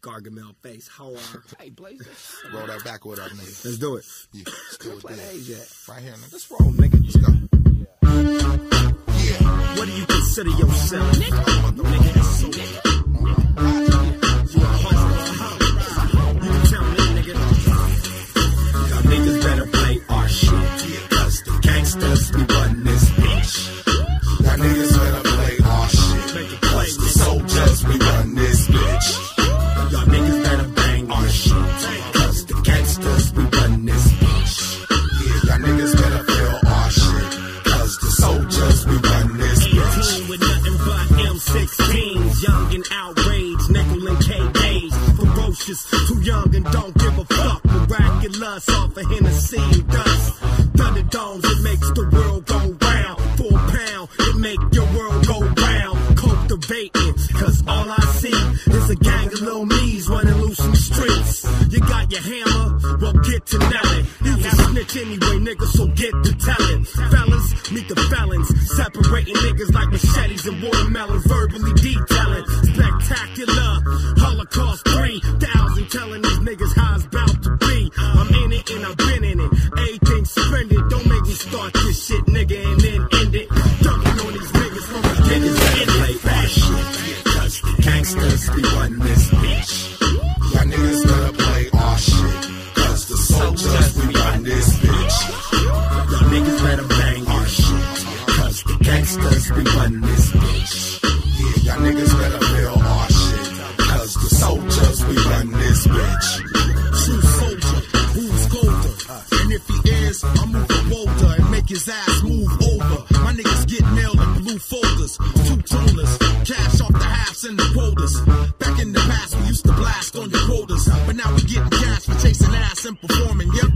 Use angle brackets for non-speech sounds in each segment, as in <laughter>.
Gargamel face, whore. <laughs> Hey, Blaze, Roll that <laughs> backward up, nigga. Let's do it. Yeah, let's go with play the that. Right here, nigga. Let's roll, nigga. Let's go. Yeah. What do you consider yourself? Nigga, that's so and don't give a fuck. Miraculous off of Hennessy and dust. Thunderdomes, it makes the world go round. Full pound, it make your world go round. Cultivating, cause all I see is a gang of little me's running loose in the streets. You got your hammer, well get to Nelly. You a snitch anyway, nigga, so get to telling. Fellas, meet the felons, separating niggas like machetes and watermelons, verbally detailing. Run this bitch. Y'all niggas better play our shit. Cause the soldiers, we run this bitch. Y'all niggas better bang our shit. Cause the gangsters, we run this bitch. Yeah, y'all niggas better feel our shit. Cause the soldiers, we run this bitch. Performing. Yep,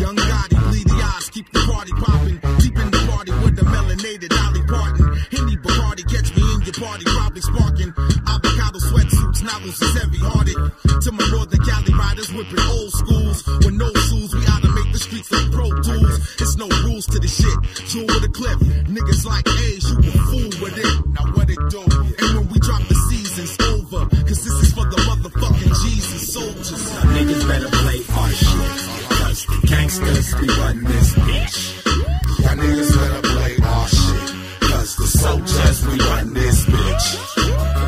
young Gotti, bleed the eyes, keep the party popping. Deep in the party with the melanated Dolly Parton. Henny Bacardi, catch me in your party, probably sparking. Avocado sweatsuits, novels is heavy hearted. To my northern Cali riders, whipping old schools with no shoes. We automate the streets like Pro Tools. It's no rules to the shit. Jewel with a clip. Niggas like A's, you a fool with it. Now what it do? Gangsters, we run this bitch. Y'all niggas better play our shit. Cause the soldiers, we run this bitch.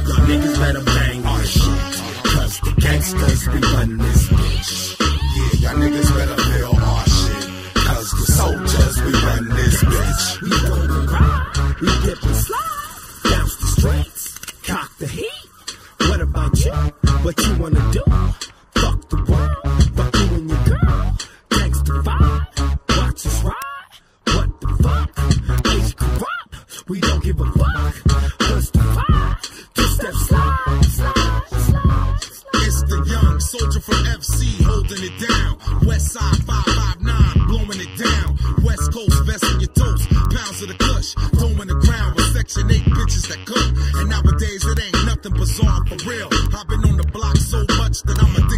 Y'all niggas better bang our shit. Cause the gangsters, we run this bitch. Yeah, y'all niggas better feel our shit. Cause the soldiers, we run this bitch. We gon' ride, we dip and slide, bounce the streets, cock the heat. What about you? What you wanna do? We don't give a fuck. Five, two step slide, slide, slide, slide. It's the young soldier from FC holding it down. West side 559 blowing it down. West Coast vest in your toes. Pounds of the kush. Throwing the ground with section 8 bitches that cook. And nowadays it ain't nothing bizarre for real. I've been on the block so much that I'm addicted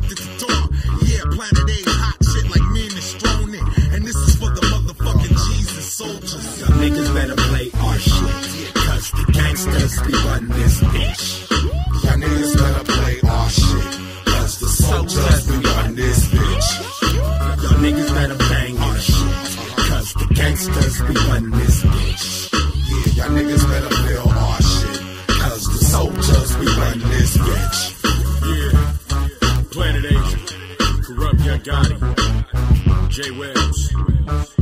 gangsters, be run this bitch. Y'all niggas better play our shit. Cause the soldiers, be run this bitch. Y'all niggas better bang our shit. Cause the gangsters, be run this bitch. Yeah, y'all niggas better feel our shit. Cause the soldiers, be run this bitch. Yeah, Planet Asia, Kurupt Young Gotti, Jay Wells.